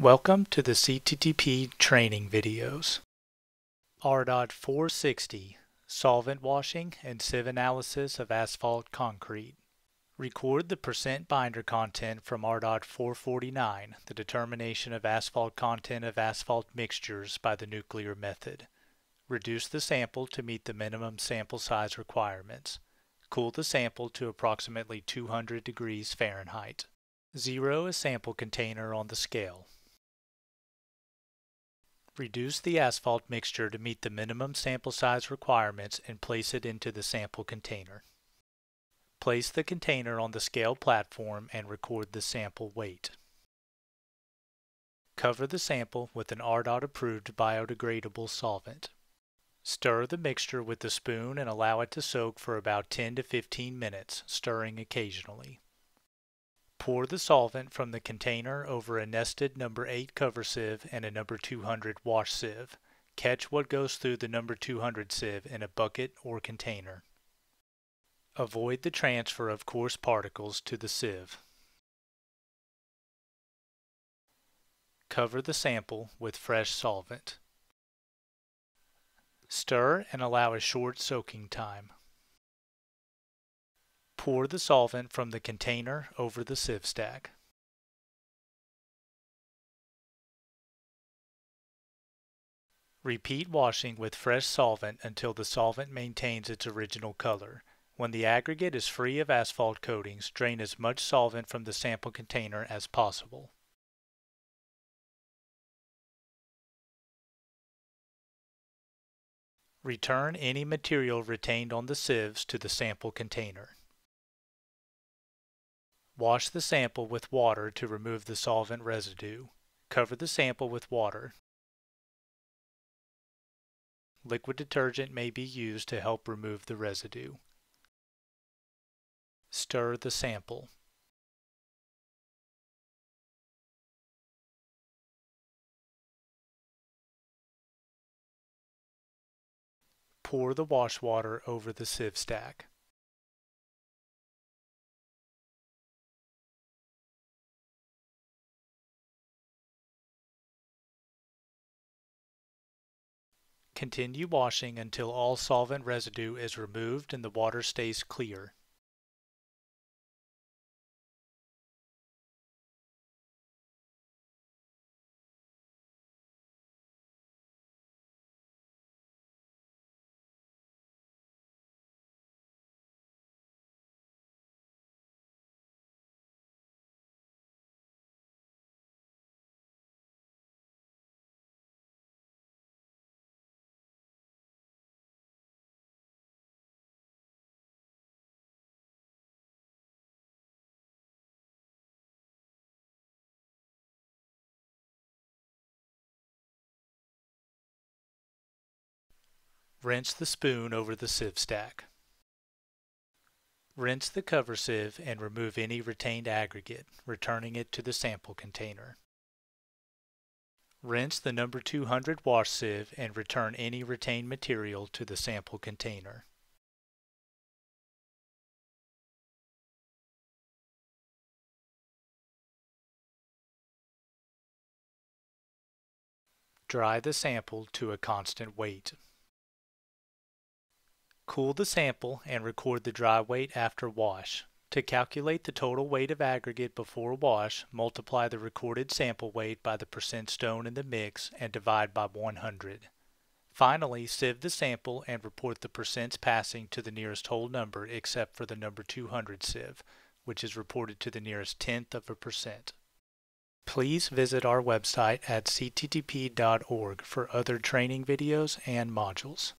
Welcome to the CTTP training videos. ARDOT 460 Solvent Washing and Sieve Analysis of Asphalt Concrete. Record the percent binder content from ARDOT 449, the determination of asphalt content of asphalt mixtures by the nuclear method. Reduce the sample to meet the minimum sample size requirements. Cool the sample to approximately 200 degrees Fahrenheit. Zero a sample container on the scale. Reduce the asphalt mixture to meet the minimum sample size requirements and place it into the sample container. Place the container on the scale platform and record the sample weight. Cover the sample with an ARDOT approved biodegradable solvent. Stir the mixture with the spoon and allow it to soak for about 10 to 15 minutes, stirring occasionally. Pour the solvent from the container over a nested number 8 cover sieve and a number 200 wash sieve. Catch what goes through the number 200 sieve in a bucket or container. Avoid the transfer of coarse particles to the sieve. Cover the sample with fresh solvent. Stir and allow a short soaking time. Pour the solvent from the container over the sieve stack. Repeat washing with fresh solvent until the solvent maintains its original color. When the aggregate is free of asphalt coatings, drain as much solvent from the sample container as possible. Return any material retained on the sieves to the sample container. Wash the sample with water to remove the solvent residue. Cover the sample with water. Liquid detergent may be used to help remove the residue. Stir the sample. Pour the wash water over the sieve stack. Continue washing until all solvent residue is removed and the water stays clear. Rinse the spoon over the sieve stack. Rinse the cover sieve and remove any retained aggregate, returning it to the sample container. Rinse the number 200 wash sieve and return any retained material to the sample container. Dry the sample to a constant weight. Cool the sample and record the dry weight after wash. To calculate the total weight of aggregate before wash, multiply the recorded sample weight by the percent stone in the mix and divide by 100. Finally, sieve the sample and report the percents passing to the nearest whole number except for the number 200 sieve, which is reported to the nearest tenth of a percent. Please visit our website at cttp.org for other training videos and modules.